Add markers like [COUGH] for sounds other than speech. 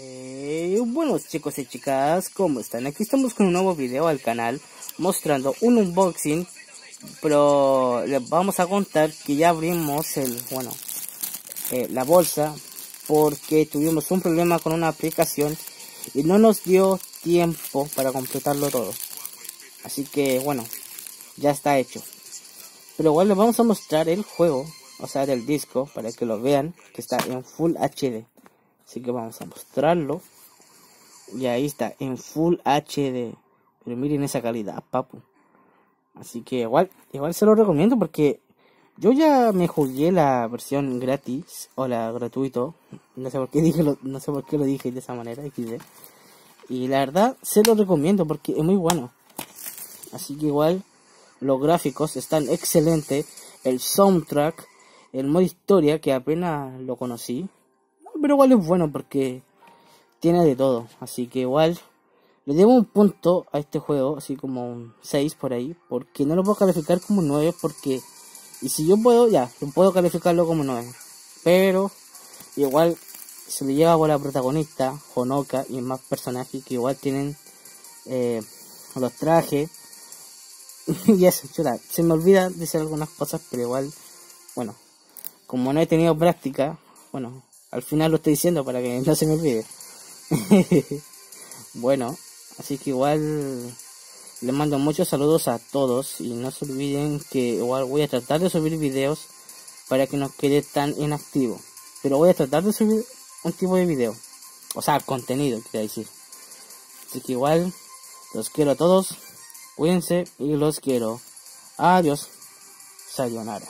Eh, bueno chicos y chicas, ¿cómo están? Aquí estamos con un nuevo video al canal mostrando un unboxing Pero les vamos a contar que ya abrimos el, bueno, eh, la bolsa Porque tuvimos un problema con una aplicación y no nos dio tiempo para completarlo todo. Así que bueno, ya está hecho. Pero igual les vamos a mostrar el juego, o sea del disco, para que lo vean, que está en Full HD Así que vamos a mostrarlo. Y ahí está, en Full HD. Pero miren esa calidad, papu. Así que igual, igual se lo recomiendo porque yo ya me jugué la versión gratis o la gratuito. No sé por qué [LAUGHS] dije lo, no sé por qué lo dije de esa manera. Y la verdad se lo recomiendo porque es muy bueno. Así que igual los gráficos están excelentes. El soundtrack, el modo historia que apenas lo conocí pero igual es bueno porque tiene de todo. Así que igual le debo un punto a este juego, así como un 6 por ahí, porque no lo puedo calificar como 9 porque... Y si yo puedo, ya, puedo calificarlo como 9. Pero igual se le lleva por la protagonista, Honoka, y más personajes que igual tienen eh, los trajes. [LAUGHS] y eso, chula. Se me olvida decir algunas cosas, pero igual, bueno, como no he tenido práctica, bueno, al final lo estoy diciendo para que no se me olvide. [LAUGHS] bueno, así que igual les mando muchos saludos a todos y no se olviden que igual voy a tratar de subir videos para que no quede tan inactivo. Pero voy a tratar de subir un tipo de video. O sea, contenido, quiero decir. Así que igual, los quiero a todos. Cuídense y los quiero. Adiós. Sayonara.